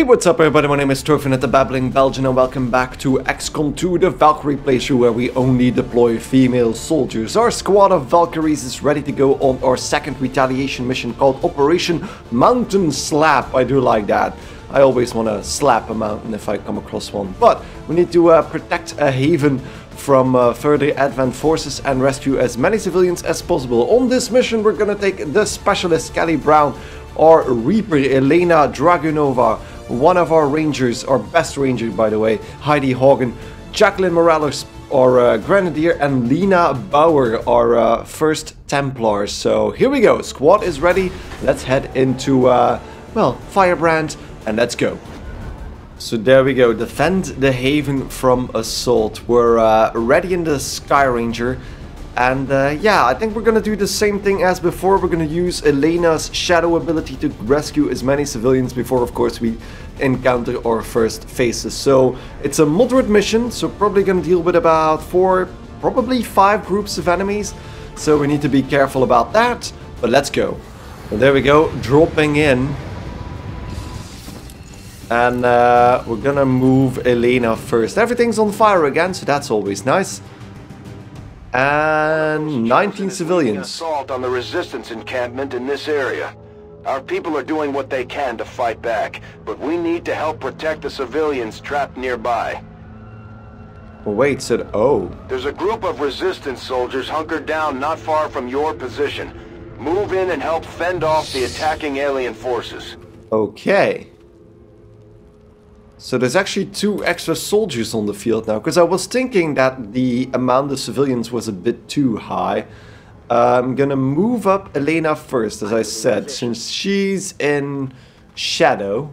Hey, what's up everybody, my name is Torfin at the Babbling Belgian and welcome back to XCOM 2, the Valkyrie playthrough where we only deploy female soldiers. Our squad of Valkyries is ready to go on our second retaliation mission called Operation Mountain Slap. I do like that. I always want to slap a mountain if I come across one. But we need to uh, protect a haven from uh, further advent forces and rescue as many civilians as possible. On this mission we're gonna take the specialist Kelly Brown, our Reaper Elena Dragunova, one of our rangers, our best ranger by the way, Heidi Hagen, Jacqueline Morales, our uh, grenadier, and Lena Bauer, our uh, first Templar. So here we go, squad is ready. Let's head into, uh, well, Firebrand, and let's go. So there we go, defend the haven from assault. We're uh, ready in the Sky Ranger. And uh, yeah, I think we're gonna do the same thing as before. We're gonna use Elena's shadow ability to rescue as many civilians before, of course, we encounter our first phases. So it's a moderate mission, so probably gonna deal with about four, probably five groups of enemies. So we need to be careful about that, but let's go. And there we go, dropping in. And uh, we're gonna move Elena first. Everything's on fire again, so that's always nice. And 19 civilians. Assault on the resistance encampment in this area. Our people are doing what they can to fight back, but we need to help protect the civilians trapped nearby. Wait, said oh. There's a group of resistance soldiers hunkered down not far from your position. Move in and help fend off the attacking alien forces. Okay. So there's actually two extra soldiers on the field now, because I was thinking that the amount of civilians was a bit too high. Uh, I'm gonna move up Elena first, as I said, since she's in shadow.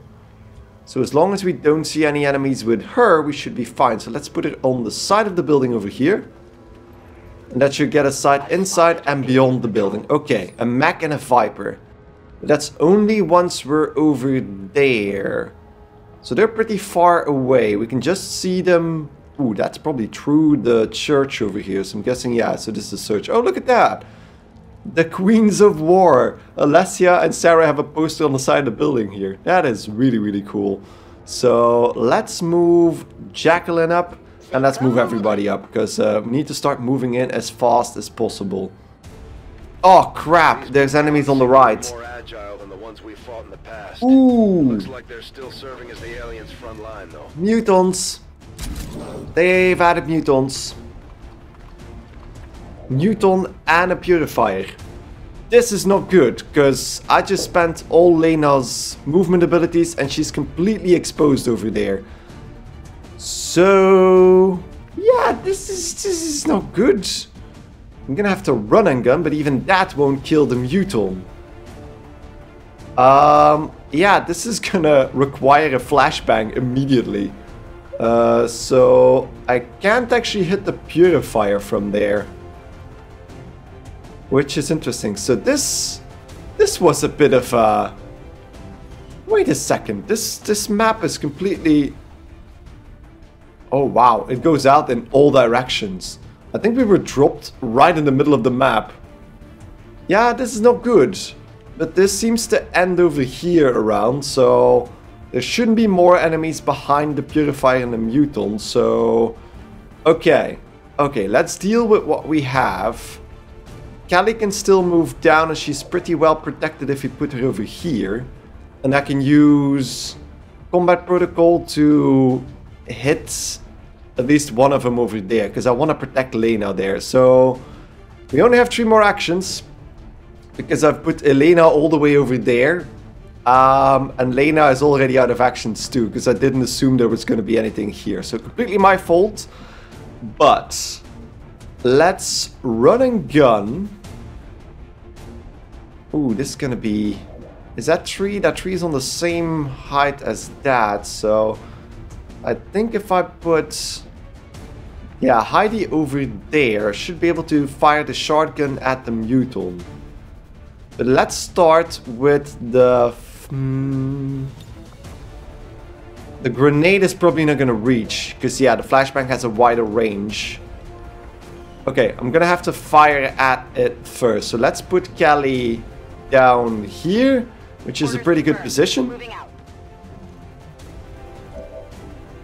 So as long as we don't see any enemies with her, we should be fine. So let's put it on the side of the building over here. And that should get us sight inside and beyond the building. Okay, a mech and a Viper. That's only once we're over there. So they're pretty far away. We can just see them. Ooh, that's probably through the church over here. So I'm guessing, yeah, so this is a search. Oh, look at that. The Queens of War. Alessia and Sarah have a poster on the side of the building here. That is really, really cool. So let's move Jacqueline up. And let's move everybody up. Because uh, we need to start moving in as fast as possible. Oh, crap. There's enemies on the right. Ones we fought in the past. Ooh. Looks like they're still serving as the aliens' front line, though. Mutons. They've added mutons. Muton and a purifier. This is not good, because I just spent all Lena's movement abilities and she's completely exposed over there. So... Yeah, this is, this is not good. I'm gonna have to run and gun, but even that won't kill the muton. Um, yeah, this is gonna require a flashbang immediately. Uh, so I can't actually hit the purifier from there. Which is interesting. So this this was a bit of a Wait a second. This this map is completely Oh wow, it goes out in all directions. I think we were dropped right in the middle of the map. Yeah, this is not good. But this seems to end over here around, so there shouldn't be more enemies behind the Purifier and the Muton, so... Okay, okay, let's deal with what we have. Kelly can still move down and she's pretty well protected if we put her over here. And I can use Combat Protocol to hit at least one of them over there, because I want to protect Lena there. So, we only have three more actions, because I've put Elena all the way over there. Um, and Lena is already out of actions too, because I didn't assume there was going to be anything here. So completely my fault. But let's run and gun. Ooh, this is going to be... Is that tree? That tree is on the same height as that, so... I think if I put... Yeah, Heidi over there should be able to fire the shotgun at the muton. But let's start with the... Hmm, the grenade is probably not going to reach. Because, yeah, the flashbang has a wider range. Okay, I'm going to have to fire at it first. So let's put Kelly down here. Which is a pretty good position.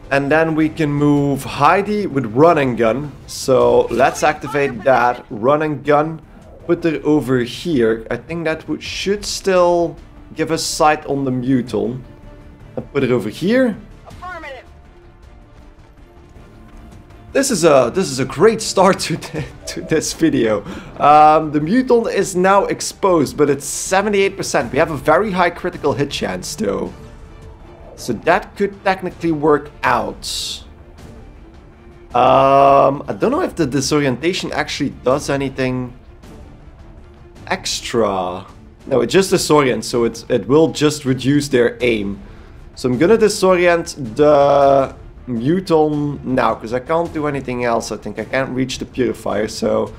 And then we can move Heidi with run and gun. So let's activate that run and gun. Put it over here. I think that would, should still give us sight on the Muton. And put it over here. Affirmative. This is a this is a great start to to this video. Um, the Muton is now exposed, but it's 78%. We have a very high critical hit chance though. So that could technically work out. Um, I don't know if the disorientation actually does anything extra. No, it just disorients, so it, it will just reduce their aim. So I'm gonna disorient the Muton now, because I can't do anything else. I think I can't reach the Purifier, so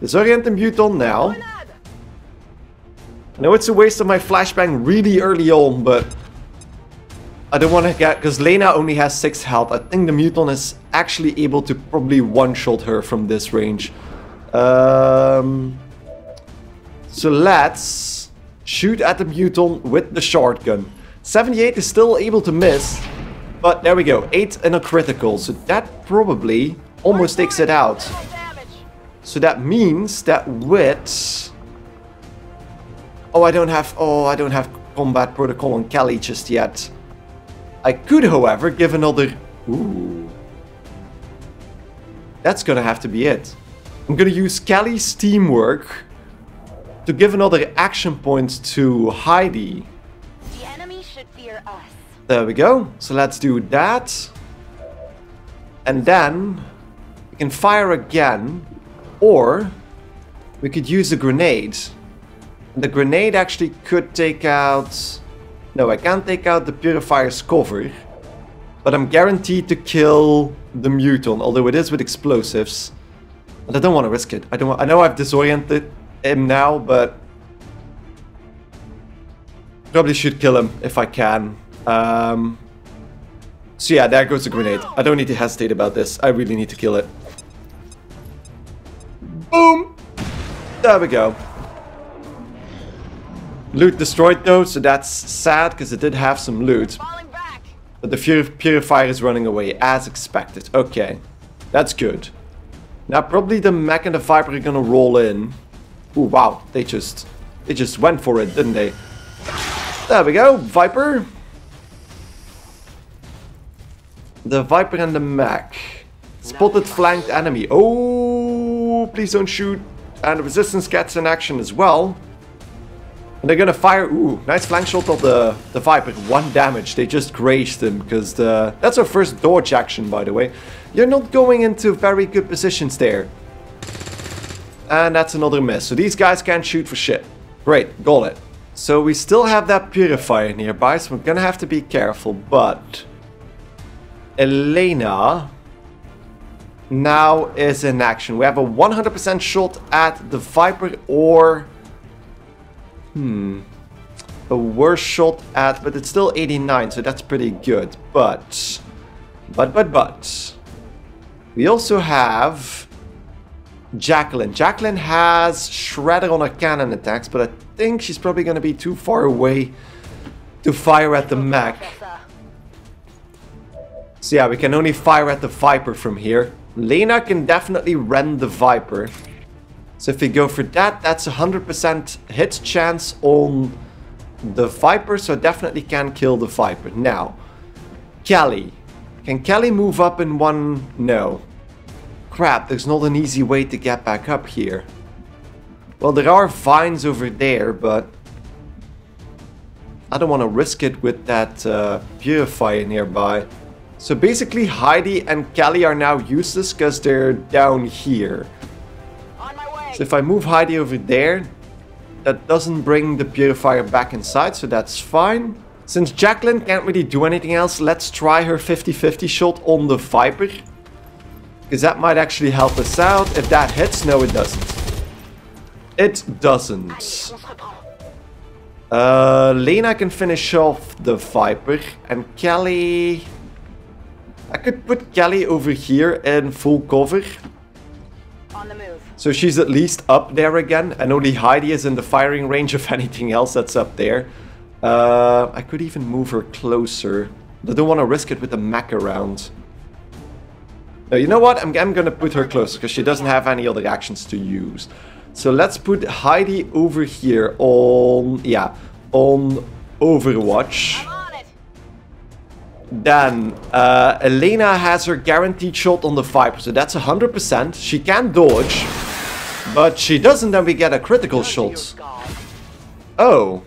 disorient the Muton now. I know it's a waste of my flashbang really early on, but I don't want to get, because Lena only has 6 health. I think the Muton is actually able to probably one-shot her from this range. Um, so let's shoot at the Muton with the shotgun. 78 is still able to miss, but there we go. 8 and a critical, so that probably almost takes it out. So that means that with... Oh, I don't have... Oh, I don't have combat protocol on Kelly just yet. I could, however, give another... Ooh. That's gonna have to be it. I'm gonna use Kelly's teamwork to give another action point to Heidi. The enemy should fear us. There we go. So let's do that. And then we can fire again. Or we could use a grenade. And the grenade actually could take out... No, I can't take out the Purifier's cover. But I'm guaranteed to kill the Muton, although it is with explosives. But I don't want to risk it. I don't. Want, I know I've disoriented him now, but probably should kill him if I can. Um, so yeah, there goes the grenade. I don't need to hesitate about this. I really need to kill it. Boom! There we go. Loot destroyed though, so that's sad because it did have some loot. But the Purifier is running away, as expected. Okay, that's good. Now probably the Mech and the Viper are gonna roll in. Ooh, wow, they just... They just went for it, didn't they? There we go, Viper. The Viper and the Mech. Spotted flanked enemy. Oh, please don't shoot. And the Resistance gets in action as well. And they're gonna fire. Ooh, nice flank shot of the, the Viper. One damage. They just grazed him because the that's our first dodge action, by the way. You're not going into very good positions there. And that's another miss. So these guys can't shoot for shit. Great, got it. So we still have that purifier nearby, so we're gonna have to be careful. But Elena now is in action. We have a 100% shot at the Viper or Hmm. A worse shot at, but it's still 89, so that's pretty good. But, but, but, but. We also have Jacqueline. Jacqueline has Shredder on her cannon attacks, but I think she's probably going to be too far away to fire at the mech. So yeah, we can only fire at the Viper from here. Lena can definitely rend the Viper. So if we go for that, that's a 100% hit chance on the Viper, so definitely can kill the Viper. Now, Kelly. Can Kelly move up in one? No. Crap, there's not an easy way to get back up here. Well, there are vines over there, but... I don't want to risk it with that uh, purifier nearby. So basically Heidi and Kelly are now useless because they're down here. On my way. So if I move Heidi over there, that doesn't bring the purifier back inside, so that's fine. Since Jacqueline can't really do anything else, let's try her 50-50 shot on the Viper. Because that might actually help us out. If that hits, no it doesn't. It doesn't. On se reprend. Uh, Lena can finish off the Viper, and Kelly... I could put Kelly over here in full cover. On the move. So she's at least up there again, and only Heidi is in the firing range of anything else that's up there. Uh, I could even move her closer. I don't want to risk it with the mech around. No, you know what? I'm, I'm gonna put her closer because she doesn't have any other actions to use. So let's put Heidi over here on, yeah, on Overwatch. On. Then uh, Elena has her guaranteed shot on the Viper, so that's 100%. She can dodge, but she doesn't then we get a critical shot. Oh.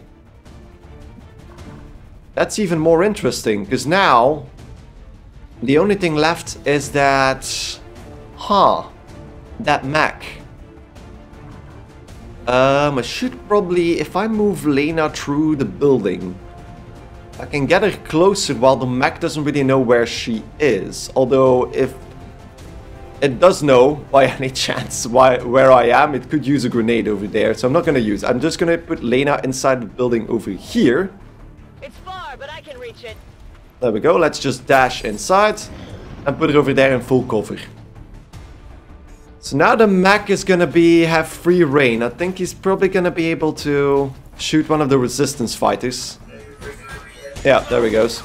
That's even more interesting, because now the only thing left is that... Huh. That mech. Um, I should probably, if I move Lena through the building, I can get her closer while the mech doesn't really know where she is. Although, if it does know by any chance why, where I am, it could use a grenade over there. So I'm not to use it. I'm just to put Lena inside the building over here. It's far, but I can reach it. There we go. Let's just dash inside and put it over there in full cover. So now the mech is gonna be have free reign. I think he's probably gonna be able to shoot one of the resistance fighters. Yeah, there he goes.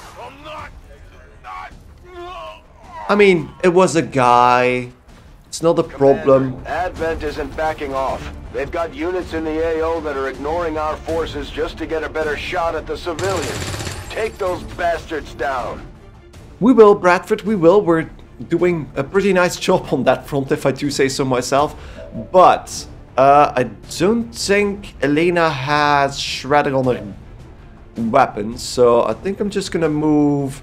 I mean, it was a guy. It's not a problem. Advent isn't backing off. They've got units in the AO that are ignoring our forces just to get a better shot at the civilians. Take those bastards down. We will, Bradford, we will. We're doing a pretty nice job on that front, if I do say so myself. But uh, I don't think Elena has Shredder on her weapon, so I think I'm just gonna move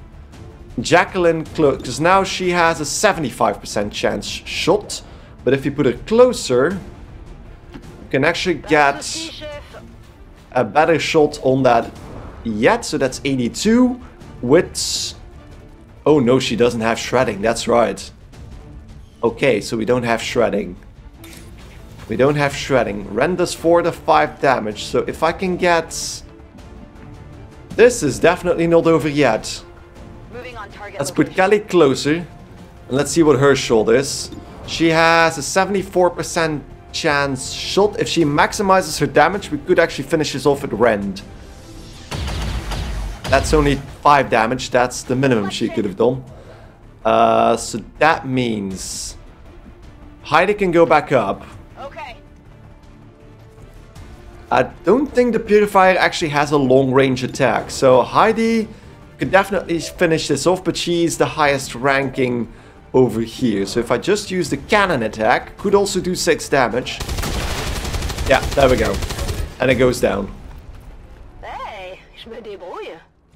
Jacqueline close, because now she has a 75% chance shot. But if you put her closer, you can actually get a better shot on that yet. So that's 82 with... Oh no, she doesn't have shredding. That's right. Okay, so we don't have shredding. We don't have shredding. Rend does 4 to 5 damage. So if I can get... This is definitely not over yet. Moving on target. Let's put location. Kelly closer. And let's see what her shot is. She has a 74% chance shot. If she maximizes her damage, we could actually finish this off at Rend. That's only 5 damage. That's the minimum she could have done. Uh, so that means... Heidi can go back up. Okay. I don't think the Purifier actually has a long range attack. So Heidi could definitely finish this off, but she's the highest ranking over here. So if I just use the cannon attack, could also do 6 damage. Yeah, there we go. And it goes down. Hey, je me débrouille.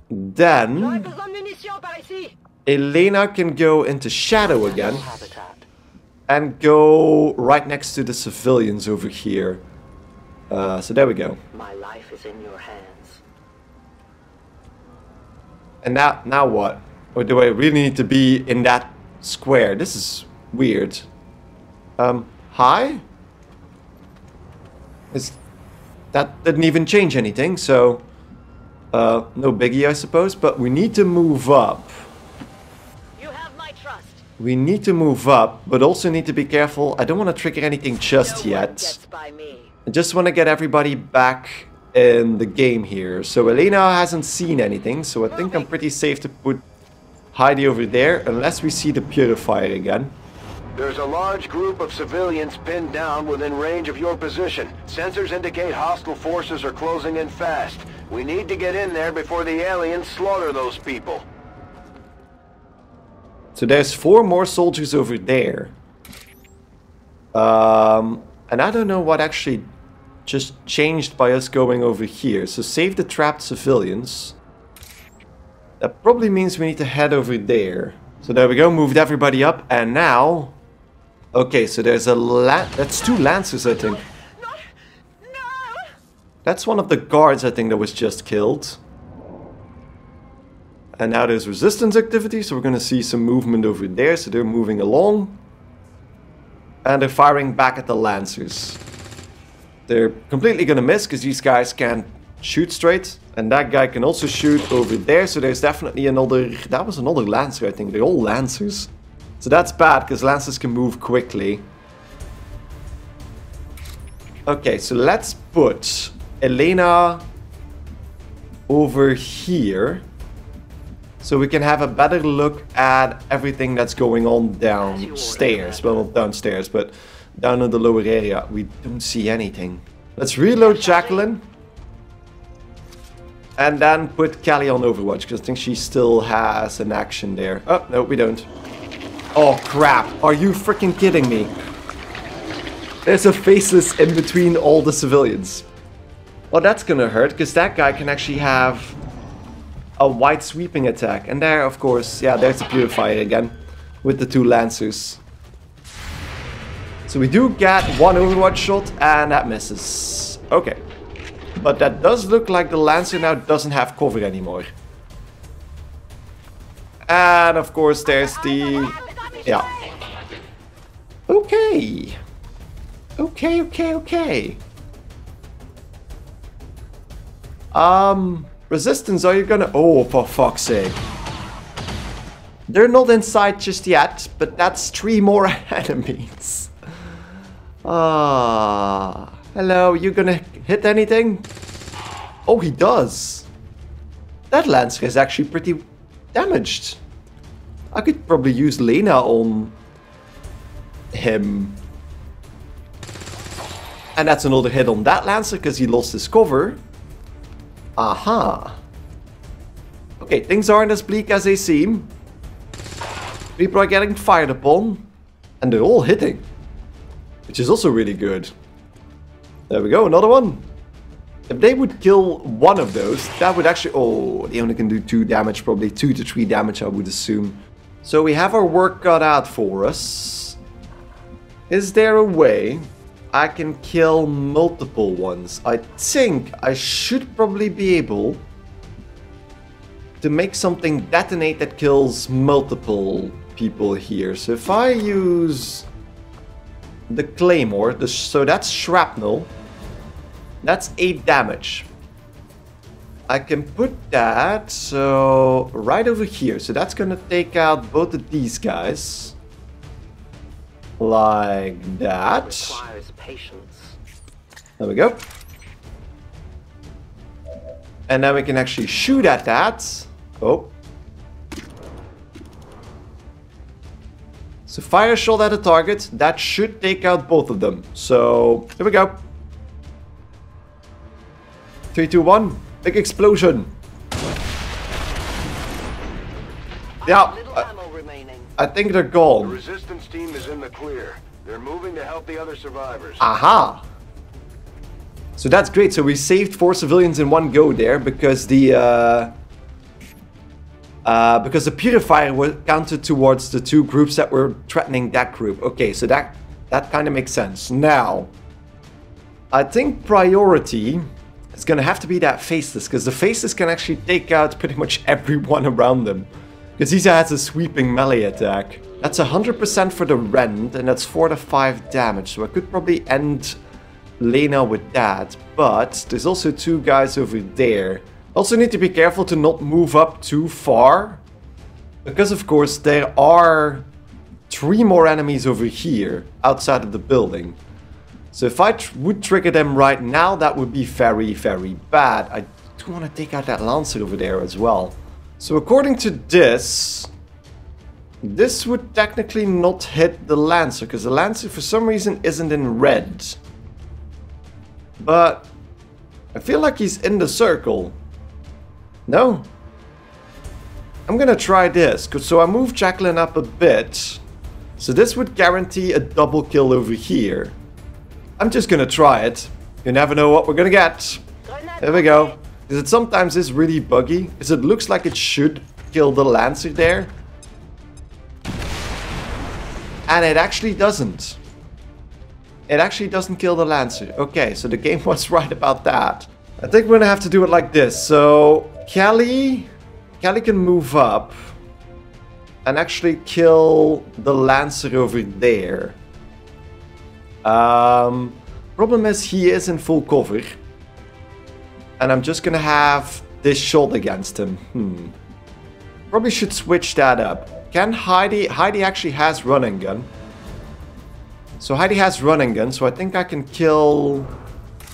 Then besoin de munitions par ici. Elena can go into shadow again and go right next to the civilians over here. Uh, so there we go. My life is in your hands. And now, now what? Or do I really need to be in that square? This is weird. Um, hi? Is that didn't even change anything, so uh, no biggie, I suppose. But we need to move up. You have my trust. We need to move up, but also need to be careful. I don't want to trigger anything just no yet. gets by me. I just want to get everybody back in the game here. So Elena hasn't seen anything, so I think I'm pretty safe to put Heidi over there, unless we see the Purifier again. There's a large group of civilians pinned down within range of your position. Sensors indicate hostile forces are closing in fast. We need to get in there before the aliens slaughter those people. So there's four more soldiers over there. Um, and I don't know what actually just changed by us going over here. So save the trapped civilians. That probably means we need to head over there. So there we go, moved everybody up, and now... Okay, so there's a That's two lancers, I think. That's one of the guards, I think, that was just killed. And now there's resistance activity, so we're gonna see some movement over there, so they're moving along. And they're firing back at the Lancers. They're completely gonna miss, because these guys can't shoot straight. And that guy can also shoot over there, so there's definitely another... That was another Lancer, I think. They're all Lancers. So that's bad, because Lancers can move quickly. Okay, so let's put Elena over here. So we can have a better look at everything that's going on downstairs. Well, not downstairs, but down in the lower area. We don't see anything. Let's reload Jacqueline. And then put Callie on Overwatch, because I think she still has an action there. Oh, no, we don't. Oh, crap. Are you freaking kidding me? There's a faceless in between all the civilians. Well, that's gonna hurt, because that guy can actually have a wide sweeping attack. And there, of course, yeah, there's the Purifier again, with the two Lancers. So we do get one Overwatch shot, and that misses. Okay. But that does look like the Lancer now doesn't have cover anymore. And of course there's the... Yeah. Okay. Okay, okay, okay. Um, Resistance, are you gonna... Oh, for fuck's sake. They're not inside just yet, but that's three more enemies. Ah, hello, you gonna hit anything? Oh, he does. That Lancer is actually pretty damaged. I could probably use Lena on him. And that's another hit on that Lancer because he lost his cover. Aha. Okay, things aren't as bleak as they seem. People are getting fired upon. And they're all hitting. Which is also really good. There we go, another one. If they would kill one of those, that would actually... Oh, they only can do two damage, probably two to three damage, I would assume. So we have our work cut out for us. Is there a way I can kill multiple ones? I think I should probably be able to make something detonate that kills multiple people here. So if I use the claymore, the, so that's shrapnel, that's 8 damage. I can put that so right over here. So that's gonna take out both of these guys. Like that. Requires patience. There we go. And now we can actually shoot at that. Oh. So fire shot at a target. That should take out both of them. So, here we go. Three, two, one. Big explosion. Yeah, I. I think they're The gone. resistance team is in the clear. They're moving to help the other survivors. Aha! So that's great. So we saved four civilians in one go there because the uh, uh, because the purifier was counted towards the two groups that were threatening that group. Okay, so that that kind of makes sense. Now, I think priority is gonna have to be that faceless because the faceless can actually take out pretty much everyone around them. Because he has a sweeping melee attack. That's 100% for the rend, and that's 4 to 5 damage. So I could probably end Lena with that. But there's also two guys over there. Also need to be careful to not move up too far. Because of course there are three more enemies over here, outside of the building. So if I tr would trigger them right now, that would be very, very bad. I do want to take out that Lancer over there as well. So according to this, this would technically not hit the Lancer, because the Lancer for some reason isn't in red. But I feel like he's in the circle. No? I'm gonna try this, so I move Jacqueline up a bit. So this would guarantee a double kill over here. I'm just gonna try it. You never know what we're gonna get. There we go. Because it sometimes is really buggy. Because it looks like it should kill the Lancer there. And it actually doesn't. It actually doesn't kill the Lancer. Okay, so the game was right about that. I think we're gonna have to do it like this. So, Kelly... Kelly can move up. And actually kill the Lancer over there. Um, problem is he is in full cover. And I'm just gonna have this shot against him. Hmm. Probably should switch that up. Can Heidi... Heidi actually has running gun. So Heidi has running gun, so I think I can kill...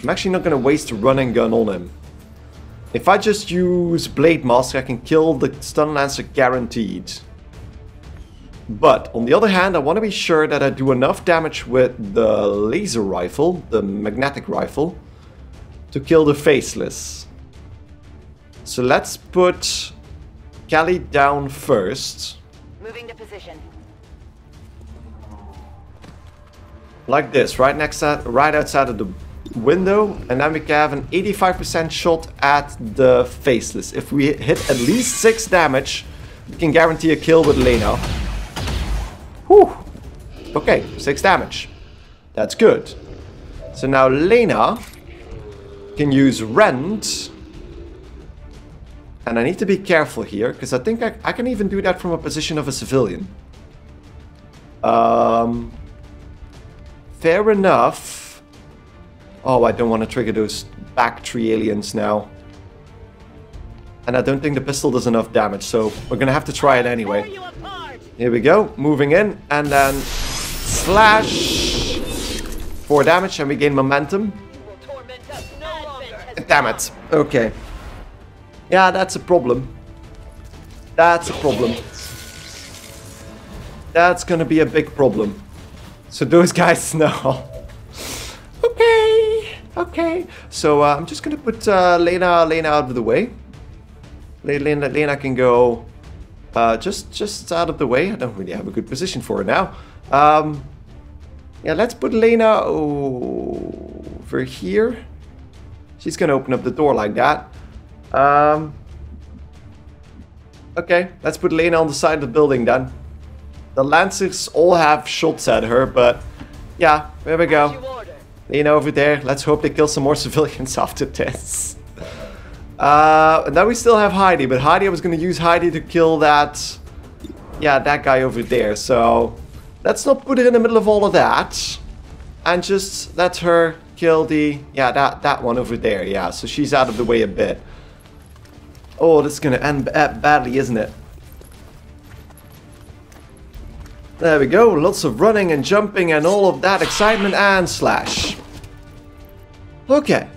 I'm actually not gonna waste a running gun on him. If I just use Blade Master, I can kill the Stun Lancer guaranteed. But, on the other hand, I want to be sure that I do enough damage with the laser rifle, the magnetic rifle, to kill the Faceless. So let's put Callie down first. Moving to position. Like this, right next to, right outside of the window, and then we can have an 85% shot at the Faceless. If we hit at least 6 damage, we can guarantee a kill with Lena. Whew. Okay, 6 damage. That's good. So now Lena can use Rend. And I need to be careful here, because I think I, I, can even do that from a position of a civilian. Um, fair enough. Oh, I don't want to trigger those back tree aliens now. And I don't think the pistol does enough damage, so we're going to have to try it anyway. Here we go, moving in, and then slash for damage, and we gain momentum. Damn it. Okay. Yeah, that's a problem. That's a problem. That's gonna be a big problem. So those guys know. okay, okay. So uh, I'm just gonna put uh, Lena, Lena out of the way. Lena, Lena can go uh, just just out of the way. I don't really have a good position for her now. Um, yeah, let's put Lena over here. She's gonna open up the door like that. Um, okay, let's put Lena on the side of the building then. The Lancers all have shots at her, but yeah, there we go. Lena over there. Let's hope they kill some more civilians after this. Uh, now we still have Heidi, but Heidi, I was going to use Heidi to kill that, yeah, that guy over there. So let's not put her in the middle of all of that. And just let her kill the, yeah, that, that one over there. Yeah, so she's out of the way a bit. Oh, this is going to end uh, badly, isn't it? There we go, lots of running and jumping and all of that excitement and slash. Okay,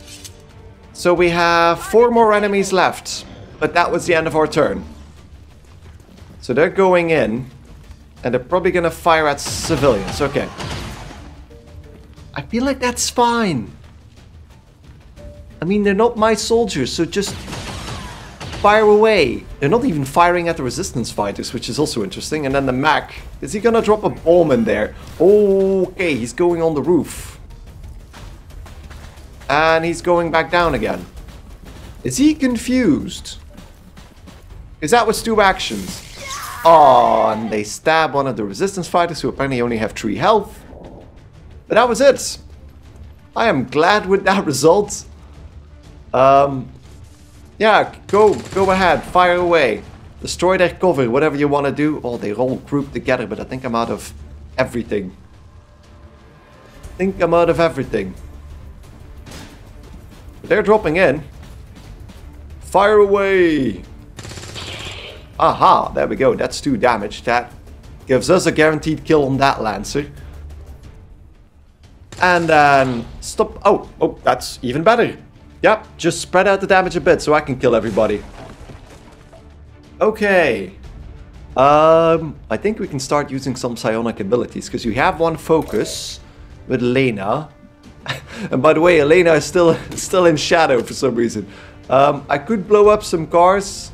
so we have four more enemies left, but that was the end of our turn. So they're going in, and they're probably gonna fire at civilians. Okay. I feel like that's fine. I mean, they're not my soldiers, so just fire away. They're not even firing at the resistance fighters, which is also interesting. And then the Mac. Is he gonna drop a bomb in there? Okay, he's going on the roof. And he's going back down again. Is he confused? Is that was two actions. Oh, and they stab one of the resistance fighters who apparently only have 3 health. But that was it. I am glad with that result. Um, yeah, go, go ahead, fire away. Destroy their cover, whatever you want to do. Oh, they're all grouped together, but I think I'm out of everything. I think I'm out of everything. They're dropping in. Fire away! Aha, there we go. That's 2 damage. That gives us a guaranteed kill on that Lancer. And then stop. Oh, oh, that's even better. Yep, just spread out the damage a bit so I can kill everybody. Okay. Um, I think we can start using some psionic abilities because you have one focus with Lena. and by the way, Elena is still still in shadow for some reason. Um, I could blow up some cars,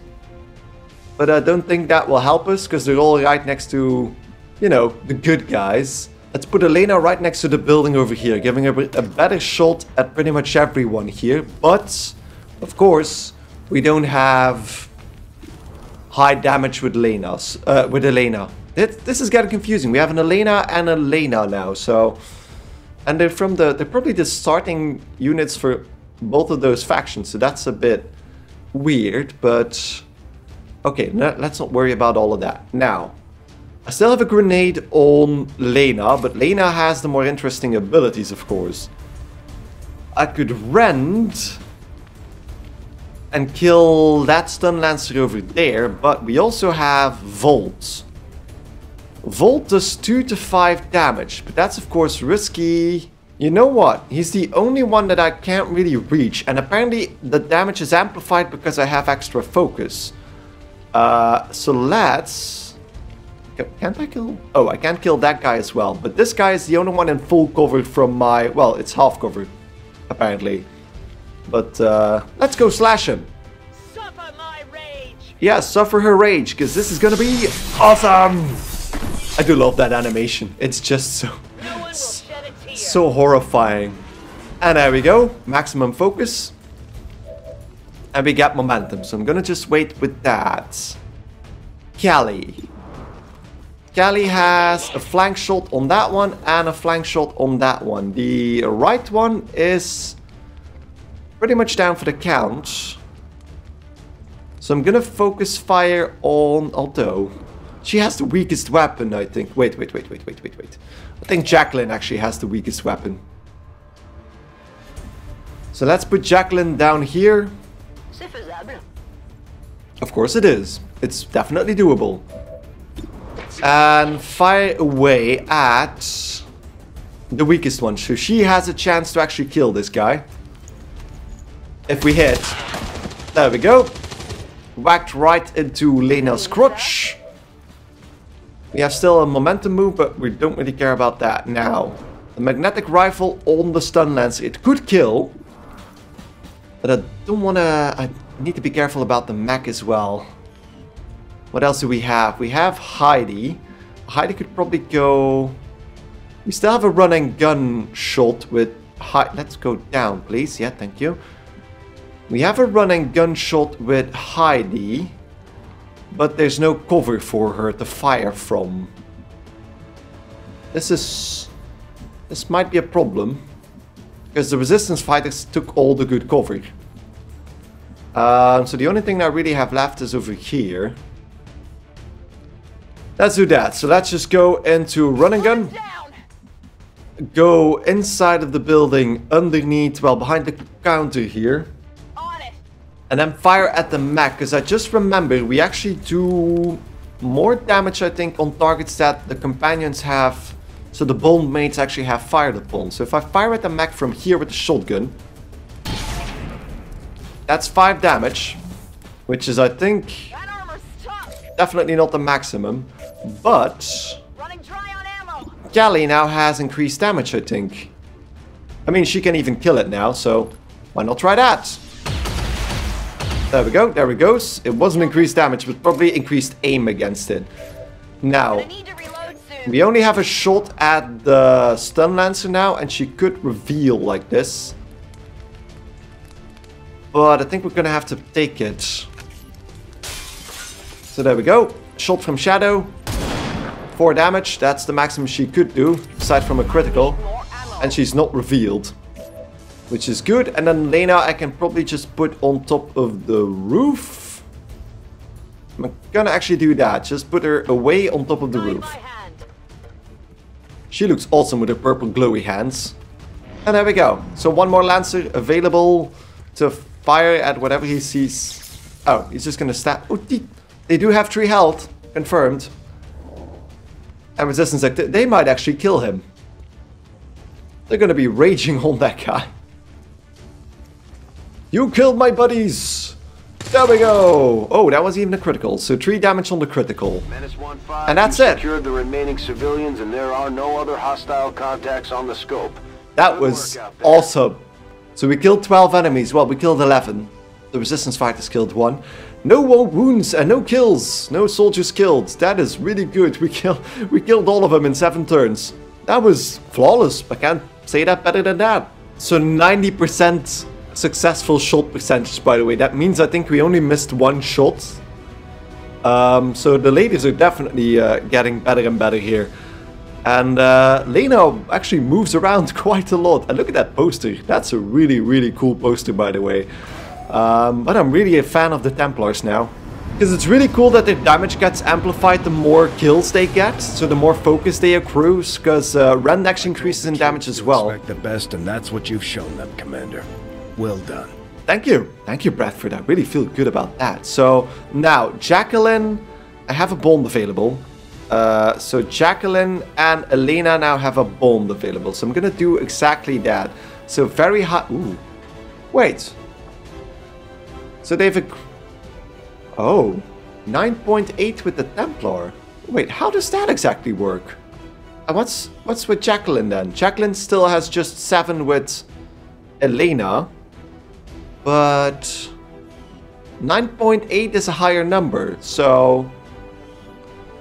but I don't think that will help us because they're all right next to, you know, the good guys. Let's put Elena right next to the building over here, giving her a better shot at pretty much everyone here. But, of course, we don't have high damage with Elena. Uh, with Elena. This is getting confusing. We have an Elena and a Lena now, so... And they're from the they're probably the starting units for both of those factions, so that's a bit weird, but okay, let's not worry about all of that. Now, I still have a grenade on Lena, but Lena has the more interesting abilities, of course. I could rend and kill that stun lancer over there, but we also have Volt. Volt does 2 to 5 damage, but that's of course risky. You know what? He's the only one that I can't really reach, and apparently the damage is amplified because I have extra focus. Uh, so let's... Can't I kill... Oh, I can't kill that guy as well, but this guy is the only one in full cover from my... Well, it's half cover, apparently. But uh, let's go slash him. Suffer my rage! Yeah, suffer her rage, because this is gonna be awesome! I do love that animation. It's just so... No one will shed a tear. So horrifying. And there we go. Maximum focus. And we get momentum. So I'm gonna just wait with that. Callie. Callie has a flank shot on that one and a flank shot on that one. The right one is pretty much down for the count. So I'm gonna focus fire on Although She has the weakest weapon, I think. Wait, wait, wait, wait, wait, wait, wait. I think Jacqueline actually has the weakest weapon. So let's put Jacqueline down here. Of course it is. It's definitely doable. And fire away at the weakest one. So she has a chance to actually kill this guy. If we hit. There we go. Whacked right into Lena's crotch. We have still a momentum move, but we don't really care about that now. The magnetic rifle on the stun lance, it could kill. But I don't want to... I need to be careful about the mech as well. What else do we have? We have Heidi. Heidi could probably go... We still have a running gun shot with... Heidi. Let's go down, please. Yeah, thank you. We have a running gun shot with Heidi. But there's no cover for her to fire from. This is... This might be a problem. Because the resistance fighters took all the good cover. Um, so the only thing I really have left is over here. Let's do that. So let's just go into run and gun. Go inside of the building underneath, well, behind the counter here. And then fire at the mech, because I just remember we actually do more damage, I think, on targets that the companions have. So the bond mates actually have fired upon. So if I fire at the mech from here with the shotgun, that's 5 damage. Which is, I think, That armor's tough! definitely not the maximum. But Running dry on ammo! Callie now has increased damage, I think. I mean, she can even kill it now, so why not try that? There we go, there it goes. It wasn't increased damage, but probably increased aim against it. Now, I need to reload soon. we only have a shot at the stun lancer now, and she could reveal like this. But I think we're gonna have to take it. So there we go. Shot from Shadow. 4 damage, that's the maximum she could do, aside from a critical. And she's not revealed. Which is good. And then Lena I can probably just put on top of the roof. I'm gonna actually do that. Just put her away on top of the roof. She looks awesome with her purple glowy hands. And there we go. So one more Lancer available to fire at whatever he sees. Oh, he's just gonna stab. Oh, they, do have 3 health. Confirmed. And Resistance Act, they might actually kill him. They're gonna be raging on that guy. You killed my buddies! There we go! Oh, that was even a critical. So 3 damage on the critical. 1-5, And that's it. secured the remaining civilians and there are no other hostile contacts on the scope. That Good was work out there. awesome. So we killed 12 enemies. Well, we killed 11. The resistance fighters killed one. No wo- wounds and no kills. No soldiers killed. That is really good. We killed we killed all of them in 7 turns. That was flawless. I can't say that better than that. So 90% successful shot percentage by the way. That means I think we only missed one shot. Um, so the ladies are definitely uh, getting better and better here. And uh, Lena actually moves around quite a lot. And look at that poster. That's a really, really cool poster, by the way. Um, but I'm really a fan of the Templars now. Because it's really cool that their damage gets amplified the more kills they get. So the more focus they accrue. Because uh, Rend actually increases in damage as well. Expect the best, and that's what you've shown them, Commander. Well done. Thank you. Thank you, Bradford. I really feel good about that. So now, Jacqueline, I have a bond available. Uh, so Jacqueline and Elena now have a bond available. So I'm gonna do exactly that. So very high. Ooh, wait. So they've a. Oh, 9.8 with the Templar. Wait, how does that exactly work? And what's what's with Jacqueline then? Jacqueline still has just seven with Elena, but 9.8 is a higher number. So,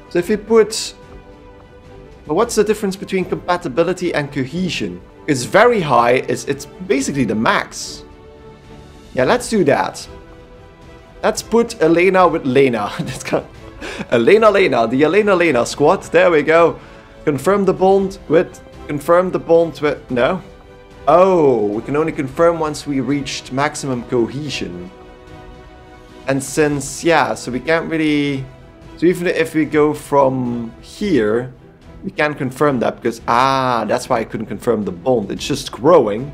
so if you put, but what's the difference between compatibility and cohesion? It's very high. It's it's basically the max. Yeah, let's do that. Let's put Elena with Lena. Elena Lena, the Elena Lena squad. There we go. Confirm the bond with. Confirm the bond with. No. Oh, we can only confirm once we reached maximum cohesion. And since, yeah, so we can't really... So even if we go from here, we can't confirm that because, ah, that's why I couldn't confirm the bond. It's just growing,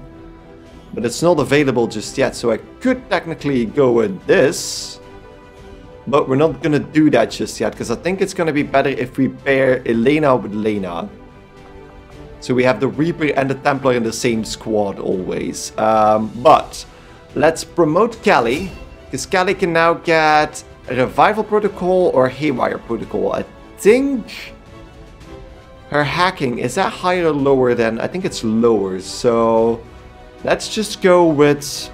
but it's not available just yet. So I could technically go with this, but we're not going to do that just yet because I think it's going to be better if we pair Elena with Lena. So we have the Reaper and the Templar in the same squad always. Um, but let's promote Kelly. Because Kelly can now get Revival Protocol or Haywire Protocol. I think her hacking, is that higher or lower than? I think it's lower. So let's just go with...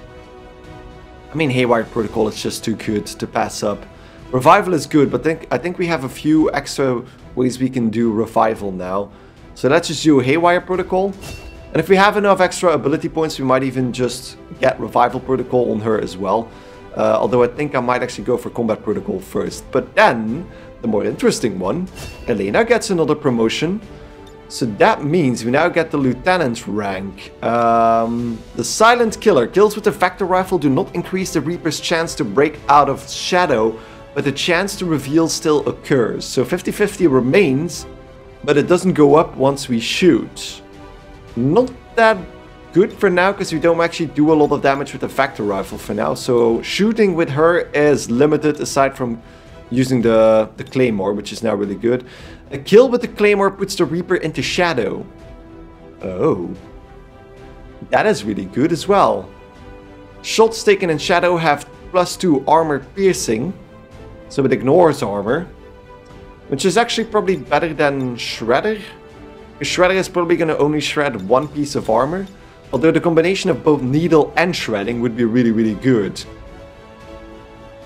I mean, Haywire Protocol is just too good to pass up. Revival is good, but think, I think we have a few extra ways we can do Revival now. So let's just do Haywire Protocol. And if we have enough extra ability points, we might even just get Revival Protocol on her as well. Uh, although I think I might actually go for Combat Protocol first. But then, the more interesting one, Elena gets another promotion. So that means we now get the lieutenant rank. Um, the Silent Killer. Kills with the Vector Rifle do not increase the Reaper's chance to break out of shadow, but the chance to reveal still occurs. So 50-50 remains, but it doesn't go up once we shoot. Not that good for now because we don't actually do a lot of damage with the Vector Rifle for now. So shooting with her is limited aside from using the, the Claymore, which is now really good. A kill with the Claymore puts the Reaper into shadow. Oh. That is really good as well. Shots taken in shadow have plus 2 armor piercing. So it ignores armor. Which is actually probably better than Shredder. Shredder is probably going to only shred one piece of armor. Although the combination of both needle and shredding would be really really good.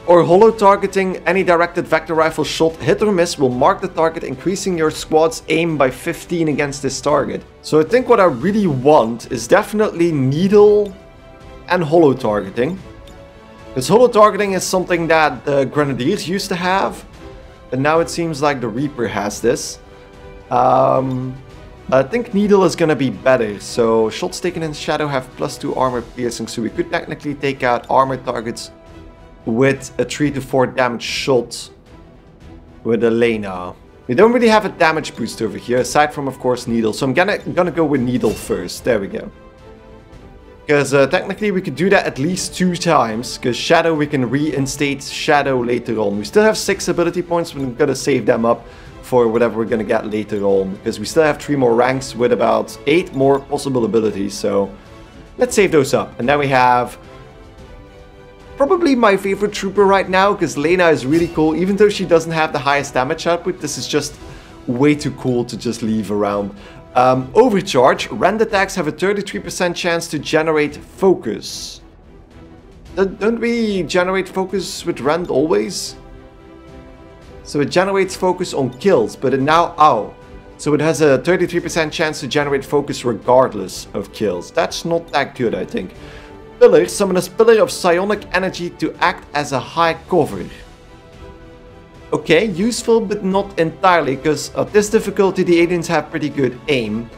Or holo targeting, any directed vector rifle shot hit or miss will mark the target increasing your squad's aim by 15 against this target. So I think what I really want is definitely needle and holo targeting. Because holo targeting is something that the Grenadiers used to have. But now it seems like the Reaper has this. Um, I think Needle is gonna be better, so shots taken in Shadow have plus 2 armor piercing, so we could technically take out armor targets with a 3 to 4 damage shot with Elena. We don't really have a damage boost over here, aside from of course Needle, so I'm gonna, gonna go with Needle first, there we go. Because uh, technically we could do that at least two times, because Shadow we can reinstate Shadow later on. We still have 6 ability points, but I'm gonna save them up for whatever we're gonna get later on, because we still have 3 more ranks with about 8 more possible abilities, so let's save those up. And then we have probably my favorite trooper right now, because Lena is really cool, even though she doesn't have the highest damage output, this is just way too cool to just leave around. Um, overcharge, rend attacks have a 33% chance to generate focus. Don't we generate focus with rend always? So it generates focus on kills, but it now, ow. So it has a 33% chance to generate focus regardless of kills. That's not that good, I think. Pillar, summon a pillar of psionic energy to act as a high cover. Okay, useful but not entirely, because at this difficulty the aliens have pretty good aim.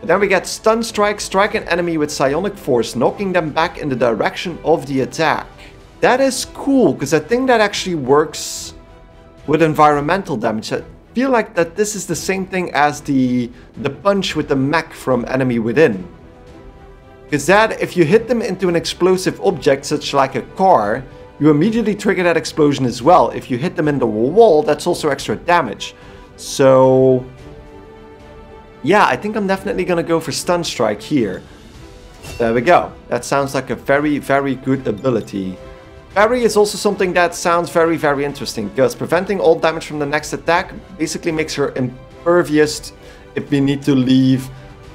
But then we get Stun Strike, strike an enemy with Psionic Force, knocking them back in the direction of the attack. That is cool, because I think that actually works with environmental damage. I feel like that this is the same thing as the, the punch with the mech from Enemy Within. Because that, if you hit them into an explosive object, such like a car, you immediately trigger that explosion as well. If you hit them in the wall, that's also extra damage. So, yeah, I think I'm definitely gonna go for Stun Strike here. There we go. That sounds like a very, very good ability. Parry is also something that sounds very, very interesting, because preventing all damage from the next attack basically makes her impervious if we need to leave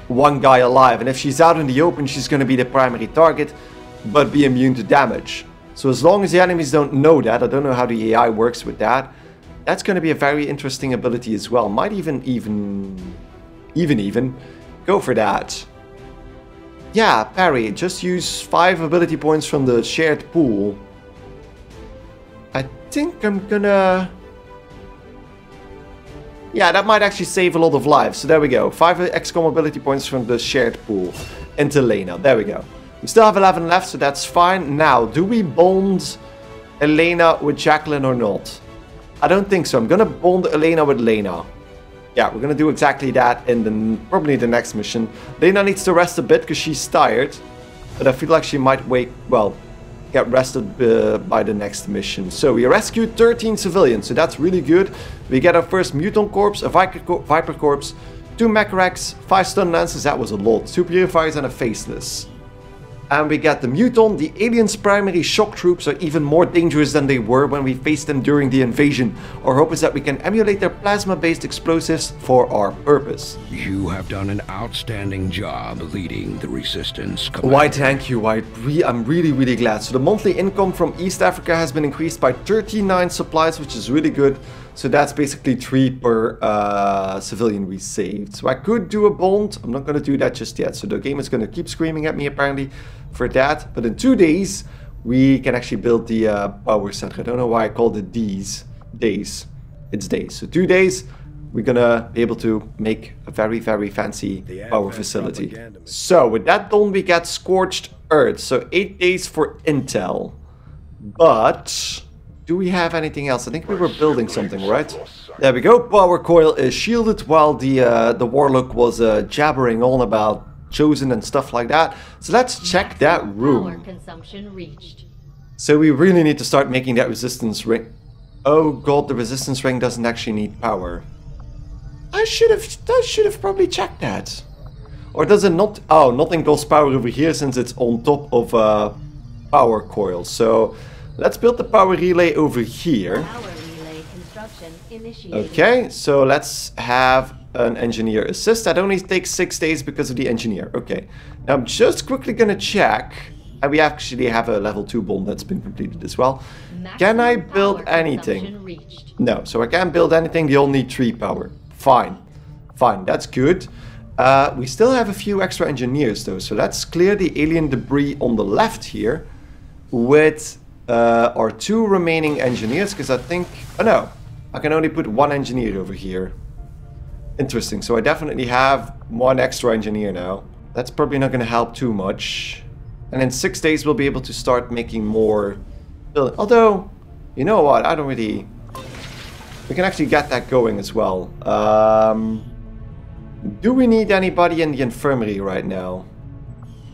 one guy alive. And if she's out in the open, she's going to be the primary target, but be immune to damage. So as long as the enemies don't know that, I don't know how the AI works with that, that's going to be a very interesting ability as well. Might even, even, even, even go for that. Yeah, parry. Just use 5 ability points from the shared pool. I think I'm gonna... Yeah, that might actually save a lot of lives. So there we go. 5 XCOM ability points from the shared pool into Lena. There we go. We still have 11 left, so that's fine. Now, do we bond Elena with Jacqueline or not? I don't think so. I'm gonna bond Elena with Lena. Yeah, we're gonna do exactly that in the probably the next mission. Lena needs to rest a bit because she's tired. But I feel like she might wake, well, get rested uh, by the next mission. So we rescued 13 civilians, so that's really good. We get our first mutant corpse, a Viper, cor Viper corpse, two MEC wrecks, five stun lances, that was a lot, two purifiers and a faceless. And we get the Muton. The aliens' primary shock troops are even more dangerous than they were when we faced them during the invasion. Our hope is that we can emulate their plasma-based explosives for our purpose. You have done an outstanding job leading the resistance. Commander. Why, thank you. I re I'm really, really glad. So the monthly income from East Africa has been increased by 39 supplies, which is really good. So that's basically three per uh, civilian we saved. So I could do a bond. I'm not going to do that just yet. So the game is going to keep screaming at me apparently for that. But in two days, we can actually build the uh, power center. I don't know why I called it these days. It's days. So two days, we're gonna be able to make a very, very fancy power facility. propaganda. So with that done, we get Scorched Earth. So eight days for Intel. But do we have anything else? I think we were building something, right? There we go. Power coil is shielded while the uh, the warlock was uh, jabbering on about chosen and stuff like that. So let's check that room. So we really need to start making that resistance ring. Oh god, the resistance ring doesn't actually need power. I should have I should have probably checked that. Or does it not? Oh, nothing goes power over here since it's on top of a power coil. So let's build the power relay over here. Power relay construction initiated. Okay, so let's have an engineer assist. That only takes six days because of the engineer. Okay, now I'm just quickly gonna check. And we actually have a level 2 bond that's been completed as well. Can I build anything? No, so I can't build anything. They all need 3 power. Fine. Fine, that's good. Uh, we still have a few extra engineers though, so let's clear the alien debris on the left here with uh, our two remaining engineers, because I think... Oh no, I can only put one engineer over here. Interesting, so I definitely have one extra engineer now. That's probably not going to help too much. And in six days we'll be able to start making more building. Although, you know what, I don't really... We can actually get that going as well. Um, do we need anybody in the infirmary right now?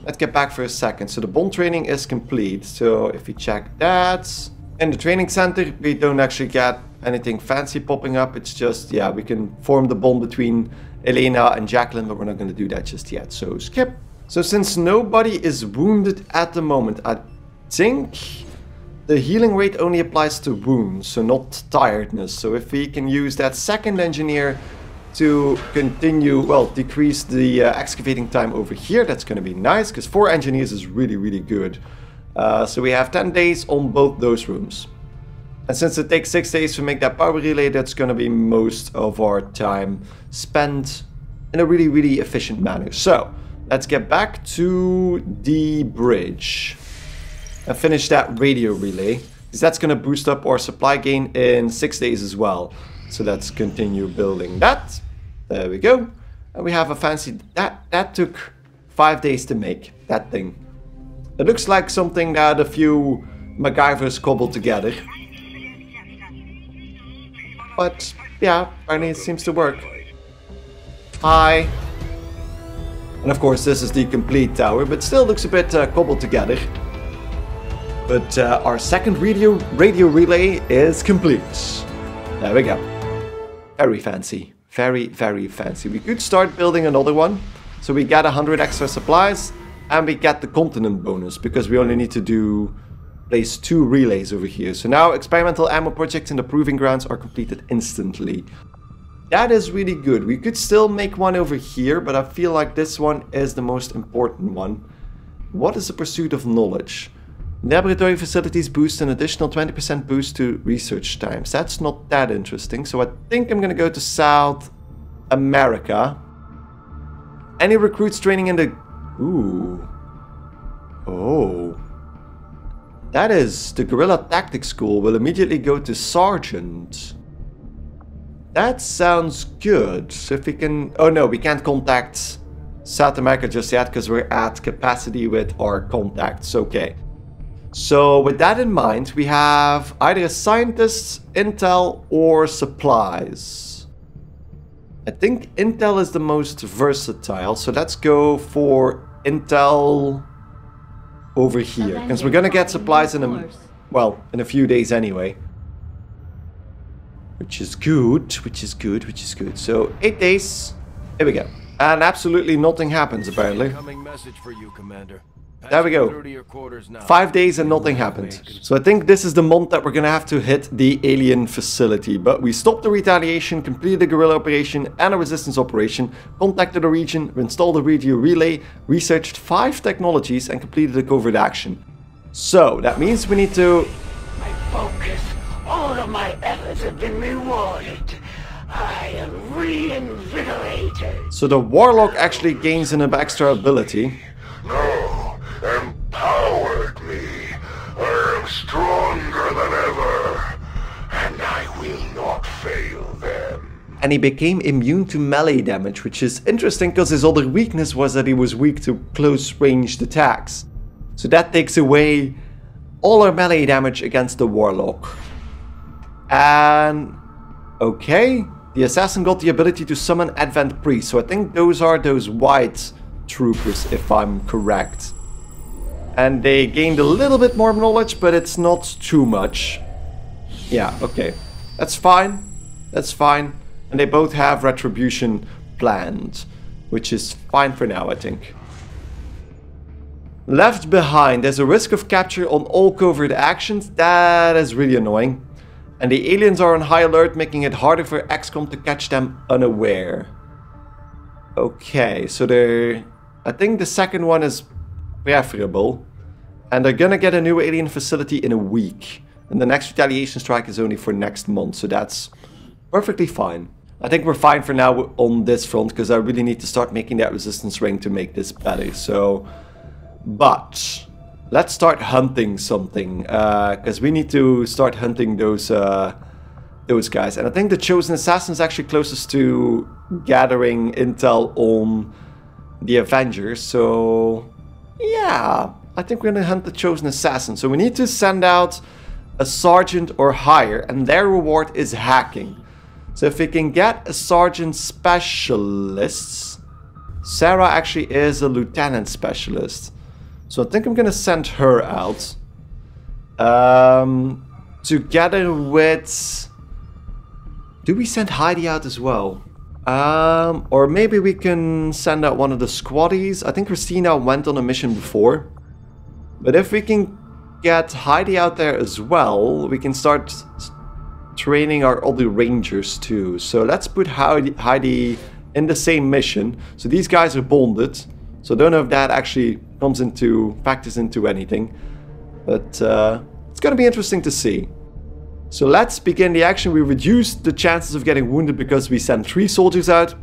Let's get back for a second. So the bond training is complete. So if we check that... In the training center, we don't actually get anything fancy popping up. It's just, yeah, we can form the bond between Elena and Jacqueline, but we're not going to do that just yet. So skip. So since nobody is wounded at the moment, I think the healing rate only applies to wounds, so not tiredness. So if we can use that second engineer to continue, well, decrease the uh, excavating time over here, that's going to be nice, because four engineers is really, really good. Uh, so we have 10 days on both those rooms. And since it takes 6 days to make that power relay, that's going to be most of our time spent in a really, really efficient manner. So, let's get back to the bridge and finish that radio relay. Because that's going to boost up our supply gain in 6 days as well. So let's continue building that. There we go. And we have a fancy... That, that took 5 days to make, that thing. It looks like something that a few MacGyvers cobbled together. But, yeah, apparently it seems to work. Hi. And of course this is the complete tower, but still looks a bit uh, cobbled together. But uh, our second radio, radio relay is complete. There we go. Very fancy. Very, very fancy. We could start building another one. So we get 100 extra supplies and we get the continent bonus because we only need to do place two relays over here. So now experimental ammo projects in the proving grounds are completed instantly. That is really good. We could still make one over here, but I feel like this one is the most important one. What is the pursuit of knowledge? Laboratory facilities boost an additional 20% boost to research times. That's not that interesting. So I think I'm going to go to South America. Any recruits training in the... Ooh. Oh. That is, the Guerrilla Tactics School will immediately go to Sergeant. That sounds good. So if we can... Oh no, we can't contact South America just yet because we're at capacity with our contacts. Okay. So with that in mind, we have either scientists, intel, or supplies. I think intel is the most versatile, so let's go for intel over here. Because we're gonna get supplies in a, well, in a few days anyway. Which is good, which is good, which is good. So, eight days, here we go. And absolutely nothing happens apparently. Incoming message for you, Commander. There we go. Through to your quarters now. Five days and nothing happened. So I think this is the month that we're gonna have to hit the alien facility. But we stopped the retaliation, completed the guerrilla operation and a resistance operation, contacted the region, installed a radio relay, researched five technologies and completed a covert action. So that means we need to... My focus, all of my efforts have been rewarded. I am reinvigorated. So the Warlock actually gains an extra ability. No, empowered me. I am stronger than ever, and I will not fail them. and he became immune to melee damage, which is interesting because his other weakness was that he was weak to close ranged attacks. So that takes away all our melee damage against the Warlock. And okay, the assassin got the ability to summon Advent Priest, so I think those are those white troopers, if I'm correct. And they gained a little bit more knowledge, but it's not too much. Yeah, okay. That's fine. That's fine. And they both have retribution planned, which is fine for now, I think. Left behind, there's a risk of capture on all covert actions. That is really annoying. And the aliens are on high alert, making it harder for XCOM to catch them unaware. Okay, so they're... I think the second one is preferable. And they're gonna get a new alien facility in a week. And the next retaliation strike is only for next month, so that's perfectly fine. I think we're fine for now on this front, because I really need to start making that resistance ring to make this better, so... But... Let's start hunting something, because we need to start hunting those uh, those guys. And I think the Chosen Assassin is actually closest to gathering intel on the Avengers, so... Yeah, I think we're gonna hunt the Chosen Assassin. So we need to send out a Sergeant or higher, and their reward is hacking. So if we can get a Sergeant Specialist... Sarah actually is a Lieutenant Specialist. So I think I'm gonna send her out. Um, together with... Do we send Heidi out as well? Um, or maybe we can send out one of the squaddies. I think Christina went on a mission before. But if we can get Heidi out there as well, we can start training our other rangers too. So let's put Heidi, in the same mission. So these guys are bonded. So I don't know if that actually comes into, factors into anything. But uh, it's gonna be interesting to see. So let's begin the action. We reduced the chances of getting wounded because we sent three soldiers out.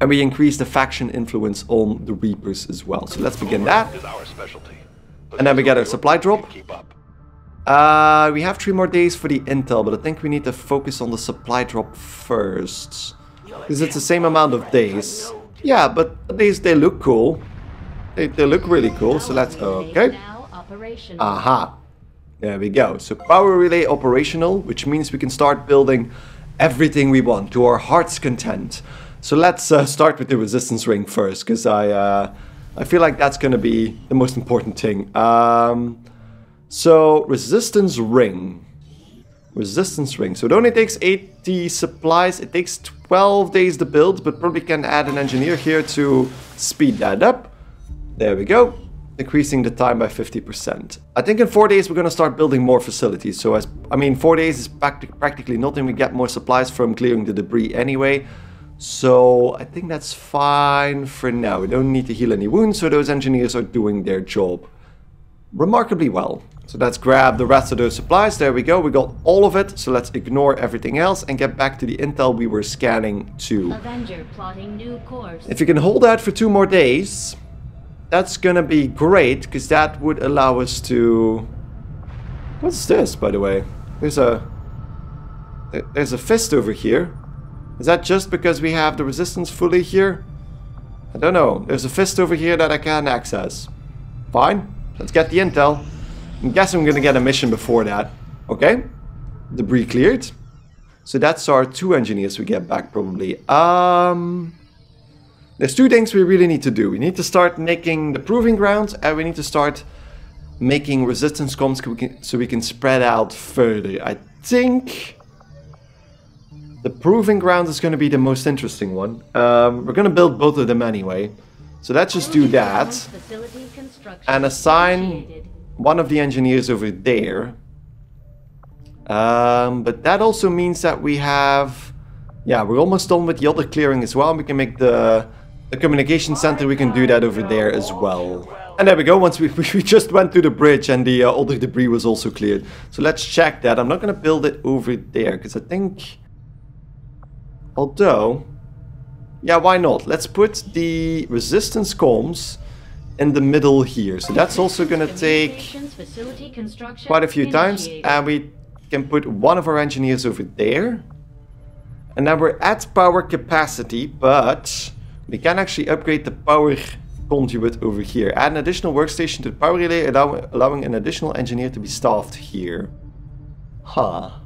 And we increased the faction influence on the Reapers as well. So let's begin that. Is our specialty. And then we get a supply drop. Uh, we have three more days for the intel, but I think we need to focus on the supply drop first. Because it's the same amount of days. Yeah, but at least they look cool. They, they look really cool, so let's... Okay. Aha. There we go. So power relay operational, which means we can start building everything we want to our heart's content. So let's uh, start with the resistance ring first, because I uh, I feel like that's going to be the most important thing. Um, so resistance ring. resistance ring. So it only takes 80 supplies. It takes 12 days to build, but probably can add an engineer here to speed that up. There we go. Decreasing the time by 50%. I think in four days we're going to start building more facilities. So as I mean, four days is practic practically nothing. We get more supplies from clearing the debris anyway. So I think that's fine for now. We don't need to heal any wounds, so those engineers are doing their job remarkably well. So let's grab the rest of those supplies. There we go. We got all of it. So let's ignore everything else and get back to the intel we were scanning to. Avenger plotting new course. If you can hold out for two more days, that's gonna be great, because that would allow us to... What's this, by the way? There's a... There's a fist over here. Is that just because we have the resistance fully here? I don't know. There's a fist over here that I can access. Fine. Let's get the intel. I'm guessing I'm gonna get a mission before that. Okay. Debris cleared. So that's our two engineers we get back probably. Um... There's two things we really need to do. We need to start making the proving grounds and we need to start making resistance comms so we can, so we can spread out further. I think the proving ground is going to be the most interesting one. Um, we're going to build both of them anyway. So let's just do that and assign one of the engineers over there. Um, but that also means that we have... Yeah, we're almost done with the other clearing as well. We can make the, the communication center, we can do that over there as well. And there we go, once we, we just went to the bridge and the uh, other debris was also cleared. So let's check that. I'm not going to build it over there, because I think... Although... Yeah, why not? Let's put the resistance comms in the middle here. So that's also going to take Communications facility construction quite a few times. And we can put one of our engineers over there. And now we're at power capacity, but we can actually upgrade the power conduit over here. Add an additional workstation to the power relay, allow, allowing an additional engineer to be staffed here. Huh.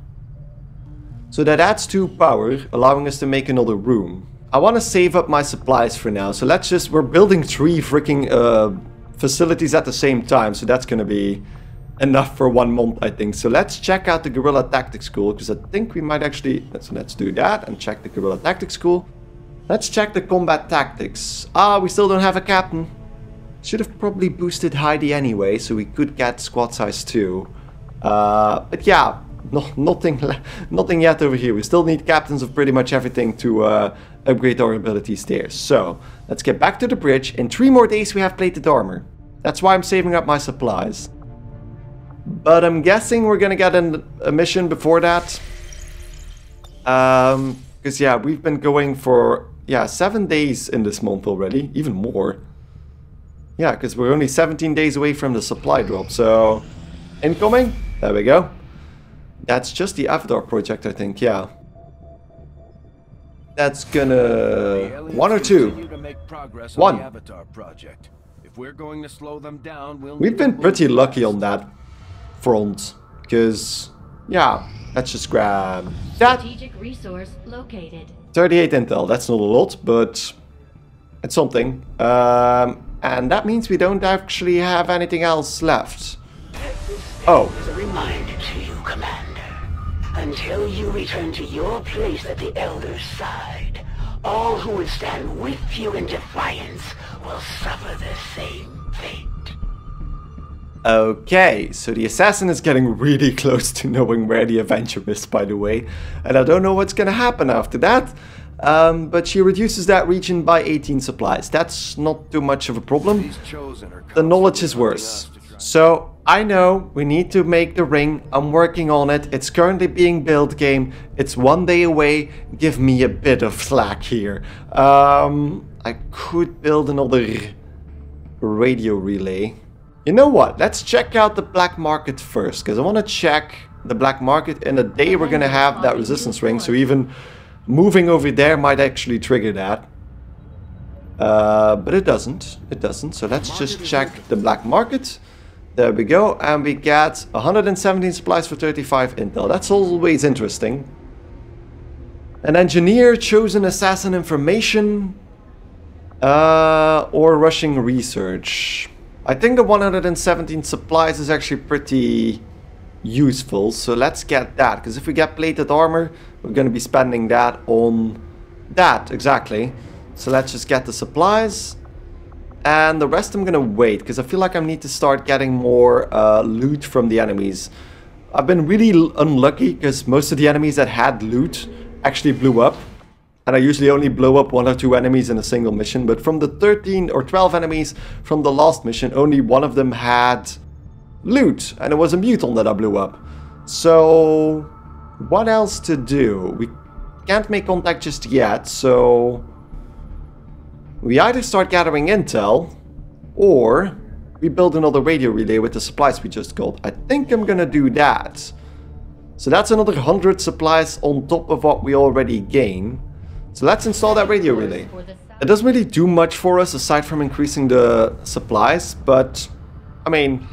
So that adds two power, allowing us to make another room. I want to save up my supplies for now, so let's just... We're building three freaking uh, facilities at the same time, so that's going to be enough for one month, I think. So let's check out the Guerrilla Tactics School, because I think we might actually... Let's, let's do that and check the Guerrilla Tactics School. Let's check the combat tactics. Ah, we still don't have a captain. Should have probably boosted Heidi anyway, so we could get squad size 2. Uh, but yeah, no, nothing, nothing yet over here. We still need captains of pretty much everything to uh, upgrade our abilities there. So, let's get back to the bridge. In three more days we have plated armor. That's why I'm saving up my supplies. But I'm guessing we're gonna get an, a mission before that. Um, because yeah, we've been going for yeah seven days in this month already, even more. Yeah, because we're only 17 days away from the supply drop. So, incoming. There we go. That's just the Avatar project, I think. Yeah. That's gonna one or two. One. The Avatar project. If we're going to slow them down, we'll We've been pretty lucky on that front, because yeah, let's just grab that. Strategic resource located. 38 intel, that's not a lot, but it's something. Um, and that means we don't actually have anything else left. Oh, As a reminder to you, Commander, until you return to your place at the Elder's side, all who would stand with you in defiance will suffer the same fate. okay, so the assassin is getting really close to knowing where the Avenger is, by the way. And I don't know what's gonna happen after that. Um, but she reduces that region by 18 supplies. That's not too much of a problem. These chosen are the knowledge is worse. Something else to try. So I know we need to make the ring. I'm working on it. It's currently being built, game. It's one day away. Give me a bit of slack here. Um, I could build another radio relay. You know what? Let's check out the black market first, because I want to check the black market in a day we're gonna have that resistance ring. So even moving over there might actually trigger that. Uh, but it doesn't. It doesn't. So let's just check the black market. There we go. And we get 117 supplies for 35 intel. That's always interesting. An engineer, chosen assassin information, uh, or rushing research. I think the 117 supplies is actually pretty useful. So let's get that, because if we get plated armor, we're going to be spending that on that, exactly. So let's just get the supplies. And the rest I'm to wait, because I feel like I need to start getting more uh, loot from the enemies. I've been really unlucky, because most of the enemies that had loot actually blew up. And I usually only blow up one or two enemies in a single mission. But from the 13 or 12 enemies from the last mission, only one of them had loot. And it was a muton that I blew up. So, what else to do? We can't make contact just yet, so... We either start gathering intel, or we build another radio relay with the supplies we just got. I think I'm gonna do that. So that's another 100 supplies on top of what we already gain. So let's install that radio relay. It doesn't really do much for us aside from increasing the supplies, but I mean,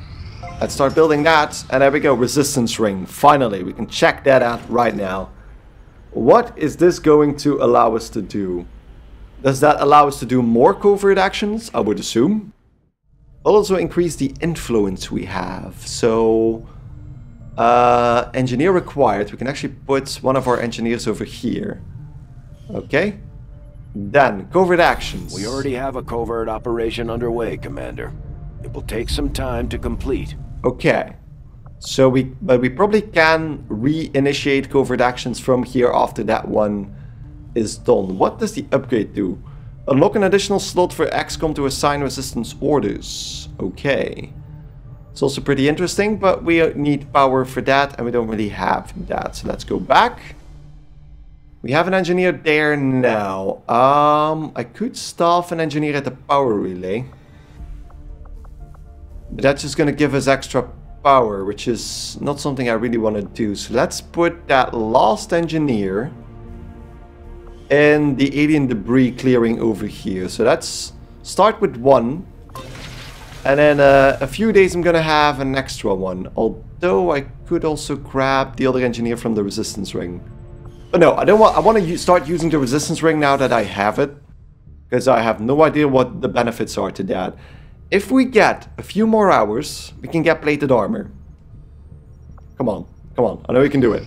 let's start building that. And there we go, resistance ring. Finally, we can check that out right now. What is this going to allow us to do? Does that allow us to do more covert actions? I would assume. Also increase the influence we have. So, uh, engineer required. We can actually put one of our engineers over here. Okay. Then, covert actions. We already have a covert operation underway, Commander. It will take some time to complete. Okay. So we, but we probably can re-initiate covert actions from here after that one is done. What does the upgrade do? Unlock an additional slot for XCOM to assign resistance orders. Okay. It's also pretty interesting, but we need power for that, and we don't really have that. So let's go back. We have an engineer there now. Um, I could staff an engineer at the power relay. But that's just gonna give us extra power, which is not something I really want to do. So let's put that last engineer in the alien debris clearing over here. So let's start with one. And then uh, a few days I'm gonna have an extra one. Although I could also grab the other engineer from the resistance ring. But no, I don't want. I want to start using the resistance ring now that I have it, because I have no idea what the benefits are to that. If we get a few more hours, we can get plated armor. Come on, come on. I know we can do it.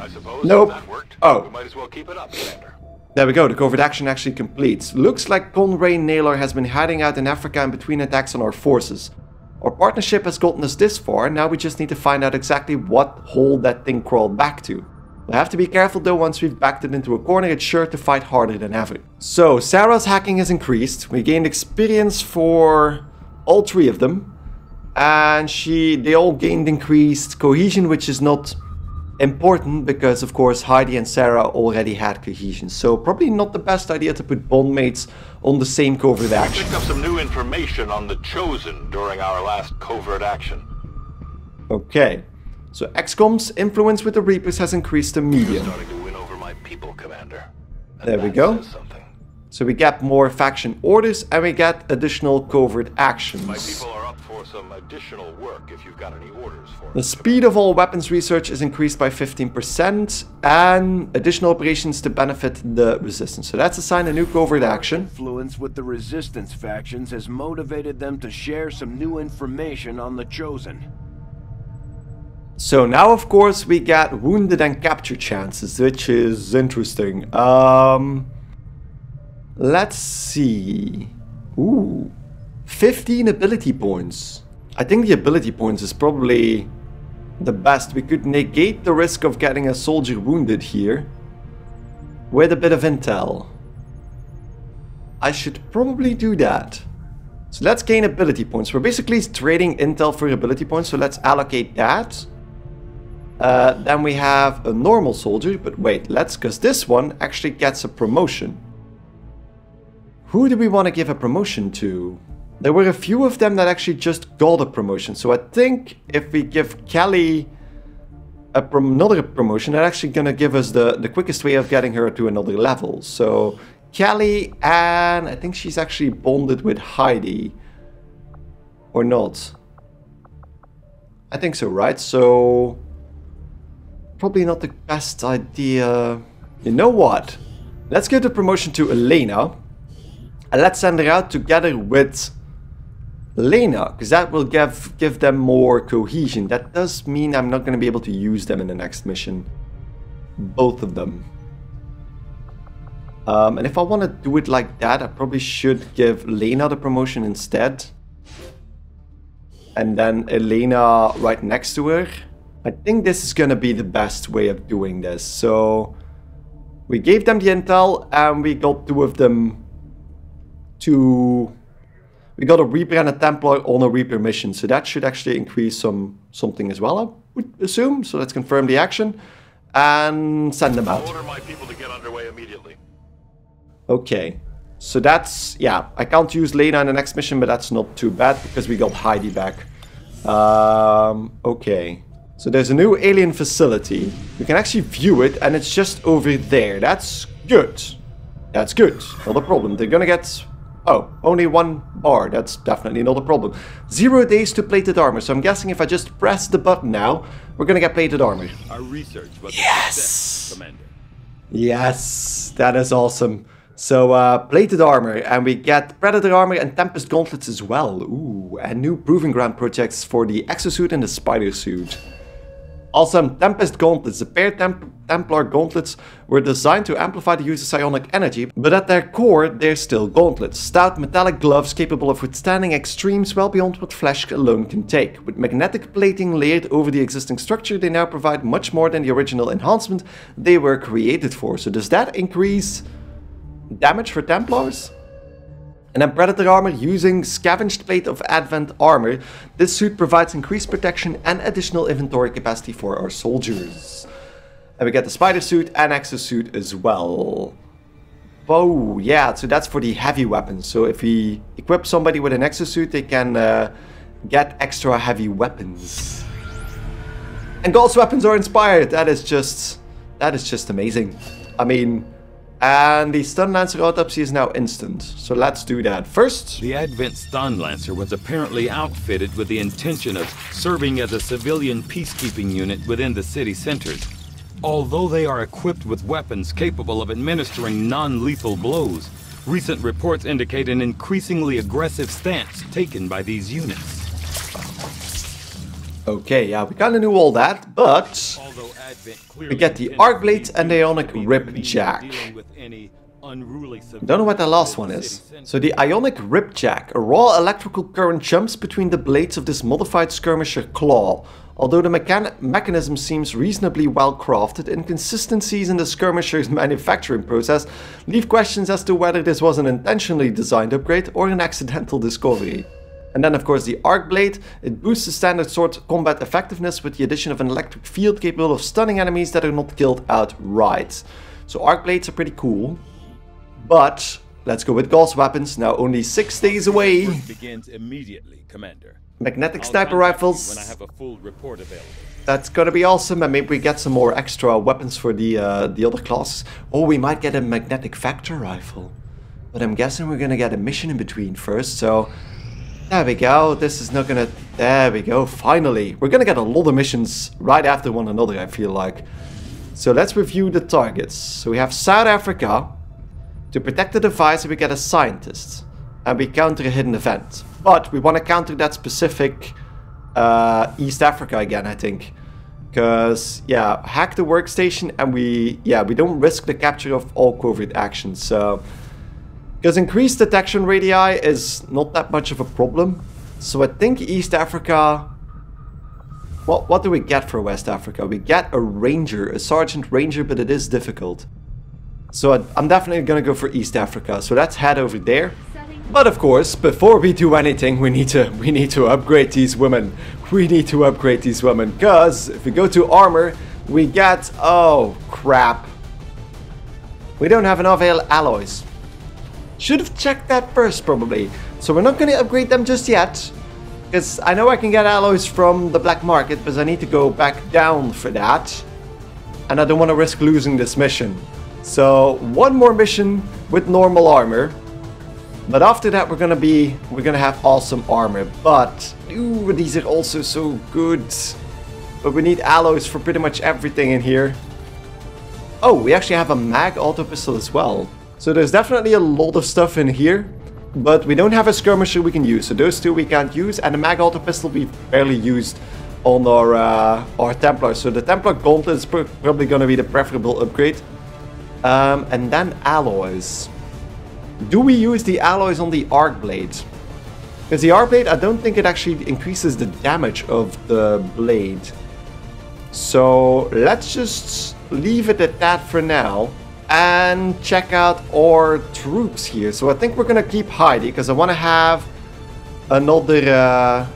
I suppose Nope. that worked, Oh. we might as well keep it up, Commander. There we go, the covert action actually completes. Looks like Conray Naylor has been hiding out in Africa in between attacks on our forces. Our partnership has gotten us this far, and now we just need to find out exactly what hole that thing crawled back to. We'll have to be careful though, once we've backed it into a corner, it's sure to fight harder than ever. So, Sarah's hacking has increased. We gained experience for all three of them. And she, they all gained increased cohesion, which is not important because of course Heidi and Sarah already had cohesion. So probably not the best idea to put bond mates on the same covert action. Picked up some new information on the Chosen during our last covert action. Okay. So XCOM's influence with the Reapers has increased to medium. Starting to win over my people, Commander. And There we go. Says something. So we get more faction orders and we get additional covert My actions. people are up for some additional work if you've got any orders for The speed of all weapons research is increased by 15% and additional operations to benefit the resistance. So that's assigned a new covert action. Influence with the resistance factions has motivated them to share some new information on the Chosen. So now, of course, we get wounded and capture chances, which is interesting. Um, let's see. Ooh, 15 ability points. I think the ability points is probably the best. We could negate the risk of getting a soldier wounded here with a bit of intel. I should probably do that. So let's gain ability points. We're basically trading intel for ability points, so let's allocate that. Uh, then we have a normal soldier, but wait, let's, because this one actually gets a promotion. Who do we want to give a promotion to? There were a few of them that actually just got a promotion, so I think if we give Kelly a prom another promotion, that's actually gonna give us the, the quickest way of getting her to another level. So Kelly and I think she's actually bonded with Heidi. Or not. I think so, right? So probably not the best idea. You know what? Let's give the promotion to Elena. And let's send her out together with Lena, because that will give give them more cohesion. That does mean I'm not going to be able to use them in the next mission. Both of them. Um, and if I want to do it like that, I probably should give Lena the promotion instead. And then Elena right next to her. I think this is going to be the best way of doing this. So we gave them the intel and we got two of them to... We got a Reaper and a Templar on a Reaper mission. So that should actually increase some something as well, I would assume. So let's confirm the action and send them out. Order my people to get underway immediately. Okay. So that's, yeah, I can't use Lena in the next mission, but that's not too bad because we got Heidi back. Um, okay. So there's a new alien facility. We can actually view it and it's just over there. That's good. That's good. Not a problem. They're gonna get... Oh, only one bar. That's definitely not a problem. Zero days to plated armor. So I'm guessing if I just press the button now, we're gonna get plated armor. Our research was Yes! success, Commander. Yes, that is awesome. So, uh, plated armor, and we get Predator armor and Tempest gauntlets as well. Ooh, and new Proving Ground projects for the Exosuit and the Spider Suit. Awesome, Tempest gauntlets. The paired Temp Templar gauntlets were designed to amplify the user's psionic energy, but at their core, they're still gauntlets. Stout metallic gloves capable of withstanding extremes well beyond what flesh alone can take. With magnetic plating layered over the existing structure, they now provide much more than the original enhancement they were created for. So does that increase damage for Templars? And then Predator armor using Scavenged Plate of Advent armor. This suit provides increased protection and additional inventory capacity for our soldiers. And we get the Spider suit and Exosuit as well. Oh, yeah, so that's for the heavy weapons. So if we equip somebody with an Exosuit, they can uh, get extra heavy weapons. And Gauss weapons are inspired. That is just, that is just amazing. I mean, and the Stun Lancer autopsy is now instant. So let's do that. First, The Advent Stun Lancer was apparently outfitted with the intention of serving as a civilian peacekeeping unit within the city centers. Although they are equipped with weapons capable of administering non-lethal blows, recent reports indicate an increasingly aggressive stance taken by these units. okay, yeah, we kind of knew all that, but we get the Arc Blade and the Ionic Jack. Don't know what the last one is. So the Ionic Ripjack, a raw electrical current jumps between the blades of this modified skirmisher claw. Although the mechan mechanism seems reasonably well crafted, inconsistencies in the skirmisher's manufacturing process leave questions as to whether this was an intentionally designed upgrade or an accidental discovery. And then of course the Arc Blade, it boosts the standard sword combat effectiveness with the addition of an electric field capable of stunning enemies that are not killed outright. So Arc Blades are pretty cool. But let's go with Gauss weapons, now only 6 days away. begins immediately, Commander. Magnetic I'll sniper rifles. When I have a full report available. That's gonna be awesome, and maybe we get some more extra weapons for the uh, the other class. Or we might get a magnetic vector rifle. But I'm guessing we're gonna get a mission in between first, so... There we go, this is not gonna... There we go, finally. We're gonna get a lot of missions right after one another, I feel like. So let's review the targets. So we have South Africa. To protect the device, we get a scientist. And we counter a hidden event. But we want to counter that specific uh, East Africa again, I think. Because, yeah, hack the workstation and we, yeah, we don't risk the capture of all covert actions. So, because increased detection radii is not that much of a problem. So I think East Africa... What, what do we get for West Africa? We get a ranger, a sergeant ranger, but it is difficult. So I'm definitely gonna go for East Africa. So let's head over there. But of course, before we do anything, we need to we need to upgrade these women. We need to upgrade these women, cause if we go to armor, we get oh crap. We don't have enough al- alloys. Should have checked that first, probably. So we're not gonna upgrade them just yet. Because I know I can get alloys from the black market, but I need to go back down for that. And I don't want to risk losing this mission. So one more mission with normal armor. But after that we're gonna be we're gonna have awesome armor. But ooh, these are also so good. But we need alloys for pretty much everything in here. Oh, we actually have a mag auto pistol as well. So there's definitely a lot of stuff in here. But we don't have a skirmisher we can use, so those two we can't use, and the mag auto pistol we barely used on our uh, our Templar. So the Templar Gauntlet is probably going to be the preferable upgrade. Um, and then alloys. Do we use the alloys on the Arc Blade? Because the Arc Blade, I don't think it actually increases the damage of the blade. So let's just leave it at that for now and check out our troops here. So I think we're gonna keep Heidi because I want to have another. Uh...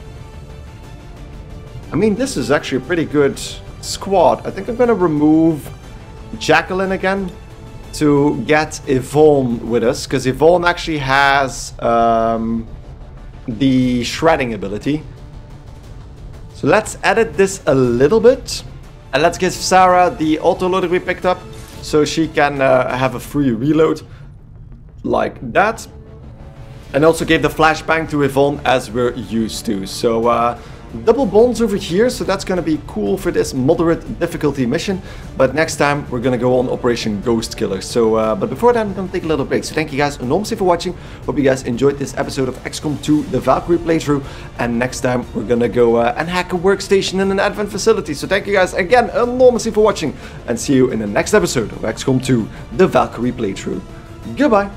I mean, this is actually a pretty good squad. I think I'm gonna remove Jacqueline again to get Yvonne with us because Yvonne actually has um, the shredding ability. So let's edit this a little bit and let's give Sarah the autoloader we picked up so she can uh, have a free reload like that. And also gave the flashbang to Yvonne as we're used to. So uh, double bonds over here, so that's gonna be cool for this moderate difficulty mission. But next time we're gonna go on Operation Ghost Killer. So, uh, but before that, I'm gonna take a little break. So thank you guys enormously for watching. Hope you guys enjoyed this episode of XCOM 2, the Valkyrie playthrough. And next time we're gonna go uh, and hack a workstation in an advent facility. So thank you guys again enormously for watching, and see you in the next episode of XCOM 2, the Valkyrie playthrough. Goodbye.